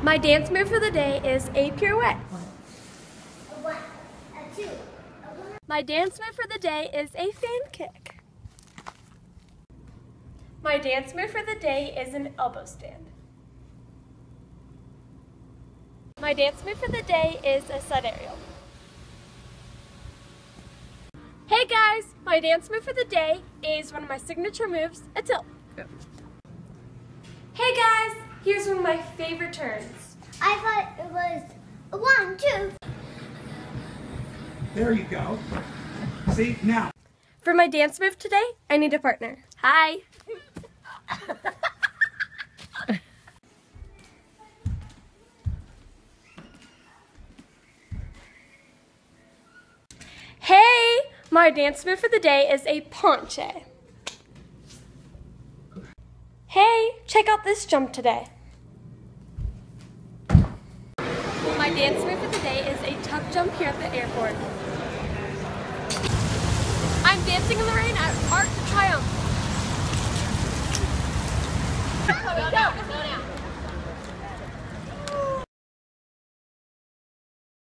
My dance move for the day is a pirouette. One, a two, a. My dance move for the day is a fan kick. My dance move for the day is an elbow stand. My dance move for the day is a side aerial. Hey guys, my dance move for the day is one of my signature moves, a tilt. Hey guys, here's one of my favorite turns. I thought it was one, two. There you go. See, now. For my dance move today, I need a partner. Hi. hey, my dance move for the day is a penché. Hey, check out this jump today. My dance move for the day is a tuck jump here at the airport. I'm dancing in the